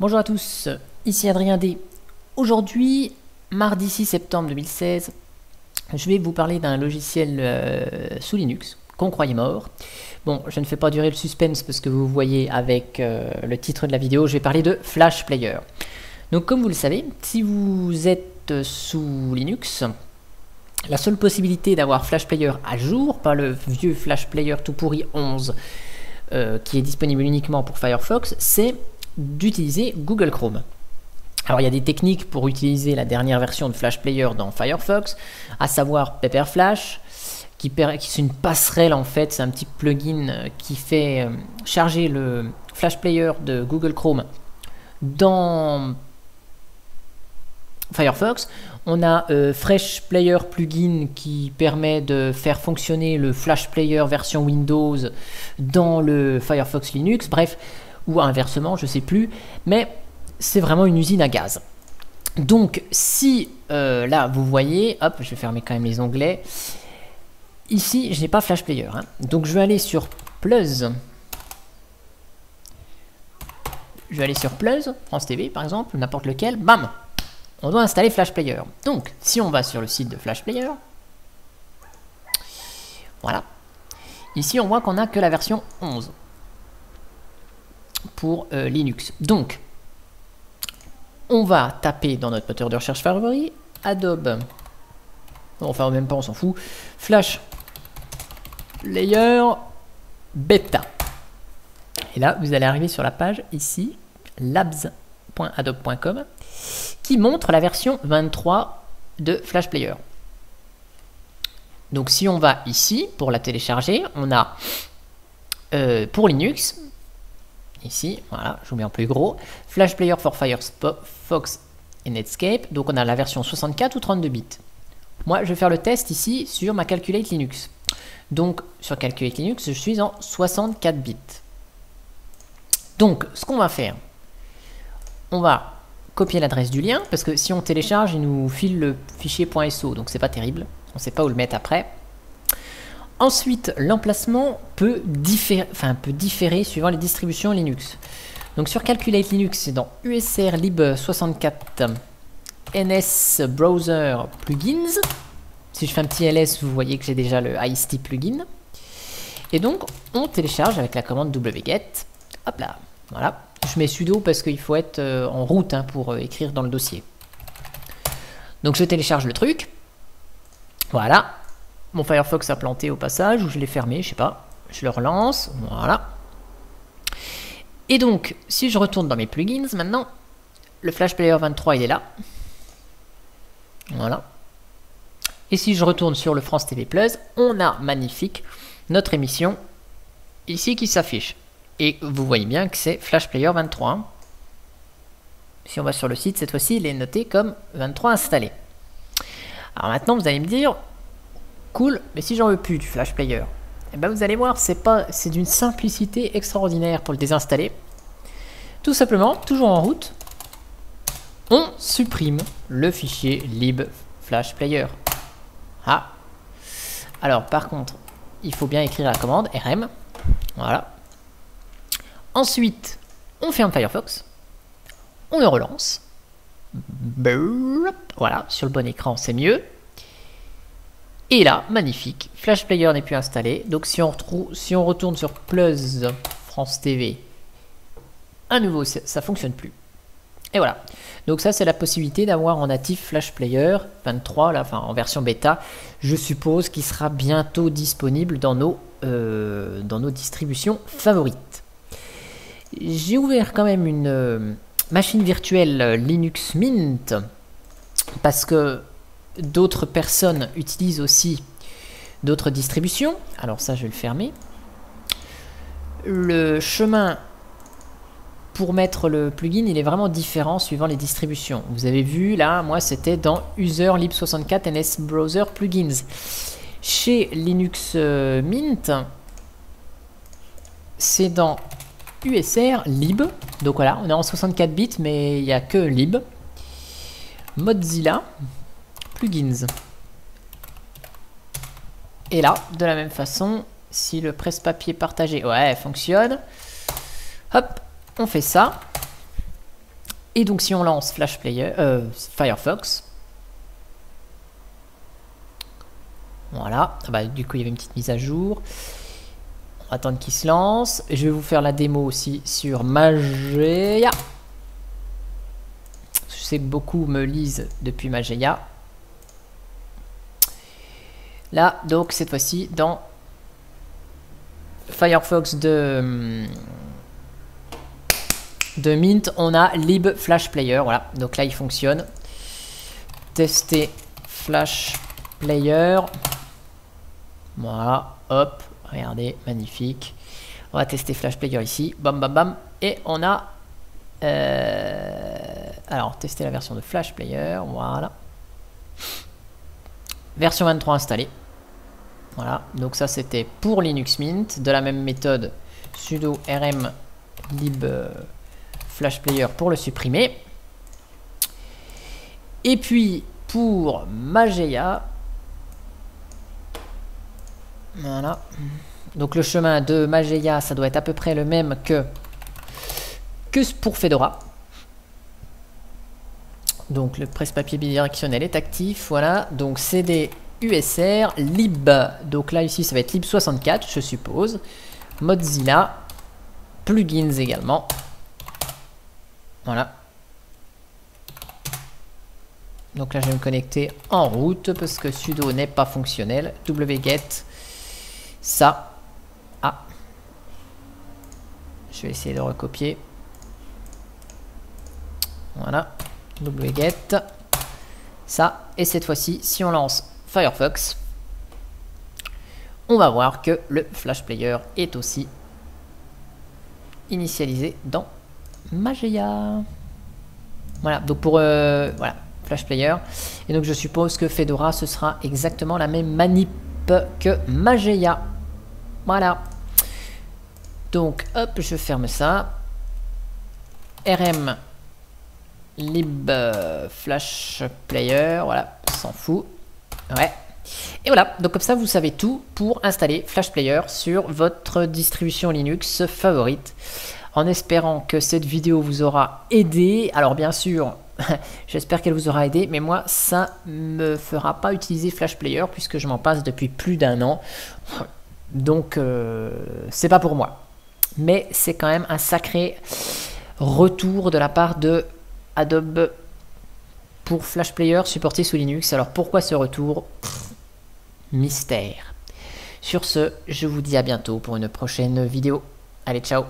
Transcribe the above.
Bonjour à tous, ici Adrien D. Aujourd'hui, mardi 6 septembre 2016, je vais vous parler d'un logiciel euh, sous Linux qu'on croyait mort. Bon, je ne fais pas durer le suspense parce que vous voyez avec euh, le titre de la vidéo, je vais parler de Flash Player. Donc comme vous le savez, si vous êtes sous Linux, la seule possibilité d'avoir Flash Player à jour, pas le vieux Flash Player tout pourri 11, euh, qui est disponible uniquement pour Firefox, c'est d'utiliser Google Chrome. Alors il y a des techniques pour utiliser la dernière version de Flash Player dans Firefox, à savoir Pepper Flash, qui, qui c'est une passerelle en fait, c'est un petit plugin euh, qui fait euh, charger le Flash Player de Google Chrome dans Firefox. On a euh, Fresh Player plugin qui permet de faire fonctionner le Flash Player version Windows dans le Firefox Linux. Bref, ou inversement, je sais plus. Mais c'est vraiment une usine à gaz. Donc, si euh, là vous voyez, hop, je vais fermer quand même les onglets. Ici, je n'ai pas Flash Player. Hein. Donc, je vais aller sur Plus. Je vais aller sur Plus, France TV par exemple, n'importe lequel. Bam On doit installer Flash Player. Donc, si on va sur le site de Flash Player, voilà. Ici, on voit qu'on n'a que la version 11 euh, Linux. Donc, on va taper dans notre moteur de recherche favori, Adobe, enfin même pas, on s'en fout, Flash Layer Beta. Et là, vous allez arriver sur la page ici, labs.adobe.com, qui montre la version 23 de Flash Player. Donc si on va ici, pour la télécharger, on a euh, pour Linux, ici, voilà, je vous mets en plus gros, Flash Player for Firefox et Netscape, donc on a la version 64 ou 32 bits. Moi, je vais faire le test ici sur ma Calculate Linux. Donc, sur Calculate Linux, je suis en 64 bits. Donc, ce qu'on va faire, on va copier l'adresse du lien, parce que si on télécharge, il nous file le fichier .so, donc c'est pas terrible, on sait pas où le mettre après. Ensuite, l'emplacement peut, différer, suivant les distributions Linux. Donc sur Calculate Linux, c'est dans USR lib 64 NS Browser Plugins. Si je fais un petit ls, vous voyez que j'ai déjà le IST plugin. Et donc, on télécharge avec la commande wget. Hop là, voilà. Je mets sudo parce qu'il faut être euh, en route hein, pour euh, écrire dans le dossier. Donc je télécharge le truc. Voilà. Mon Firefox a planté au passage, ou je l'ai fermé, je sais pas. Je le relance, voilà. Et donc, si je retourne dans mes plugins, maintenant, le Flash Player 23, il est là. Voilà. Et si je retourne sur le France TV Plus, on a magnifique notre émission ici qui s'affiche. Et vous voyez bien que c'est Flash Player 23. Si on va sur le site, cette fois-ci, il est noté comme 23 installé. Alors maintenant, vous allez me dire, Cool, mais si j'en veux plus du Flash Player, eh ben vous allez voir, c'est pas, c'est d'une simplicité extraordinaire pour le désinstaller. Tout simplement, toujours en route, on supprime le fichier lib flash player. Ah. Alors par contre, il faut bien écrire la commande rm. Voilà. Ensuite, on ferme Firefox. On le relance. Voilà, sur le bon écran, c'est mieux. Et là, magnifique, Flash Player n'est plus installé. Donc si on, retrouve, si on retourne sur Plus France TV, à nouveau, ça ne fonctionne plus. Et voilà. Donc ça, c'est la possibilité d'avoir en natif Flash Player 23, là, enfin en version bêta, je suppose, qui sera bientôt disponible dans nos, euh, dans nos distributions favorites. J'ai ouvert quand même une euh, machine virtuelle Linux Mint parce que d'autres personnes utilisent aussi d'autres distributions. Alors ça, je vais le fermer. Le chemin pour mettre le plugin, il est vraiment différent suivant les distributions. Vous avez vu, là, moi, c'était dans User Lib64 NS Browser Plugins. Chez Linux euh, Mint, c'est dans USR Lib. Donc voilà, on est en 64 bits, mais il n'y a que Lib. Mozilla, Et là, de la même façon, si le presse-papier partagé, ouais, fonctionne, hop, on fait ça. Et donc si on lance Flash Player, euh, Firefox, voilà, ah bah, du coup il y avait une petite mise à jour. On va attendre qu'il se lance. Je vais vous faire la démo aussi sur Mageia. Je sais que beaucoup me lisent depuis Mageia. Là, donc cette fois-ci, dans Firefox de, de Mint, on a lib flash player. Voilà, donc là il fonctionne. Tester flash player. Voilà, hop, regardez, magnifique. On va tester flash player ici. Bam bam bam. Et on a. Euh, alors, tester la version de flash player. Voilà. Version 23 installée. Voilà, donc ça c'était pour Linux Mint. De la même méthode, sudo rm lib euh, flash player pour le supprimer. Et puis pour Mageia, voilà. Donc le chemin de Mageia, ça doit être à peu près le même que, que pour Fedora. Donc le presse-papier bidirectionnel est actif, voilà. Donc CD USR, lib. Donc là, ici, ça va être lib64, je suppose. Mozilla, plugins également. Voilà. Donc là, je vais me connecter en route parce que sudo n'est pas fonctionnel. wget, ça. Ah. Je vais essayer de recopier. Voilà. wget, ça. Et cette fois-ci, si on lance Firefox, on va voir que le Flash Player est aussi initialisé dans Mageia. Voilà, donc pour euh, voilà, Flash Player. Et donc je suppose que Fedora, ce sera exactement la même manip que Mageia. Voilà. Donc, hop, je ferme ça. RM lib flash player, voilà, s'en fout. Ouais. Et voilà, donc comme ça vous savez tout pour installer Flash Player sur votre distribution Linux favorite. En espérant que cette vidéo vous aura aidé. Alors bien sûr, j'espère qu'elle vous aura aidé, mais moi ça me fera pas utiliser Flash Player puisque je m'en passe depuis plus d'un an. Donc euh, c'est pas pour moi. Mais c'est quand même un sacré retour de la part de Adobe pour Flash Player supporté sous Linux. Alors pourquoi ce retour? Mystère. Sur ce, je vous dis à bientôt pour une prochaine vidéo. Allez, ciao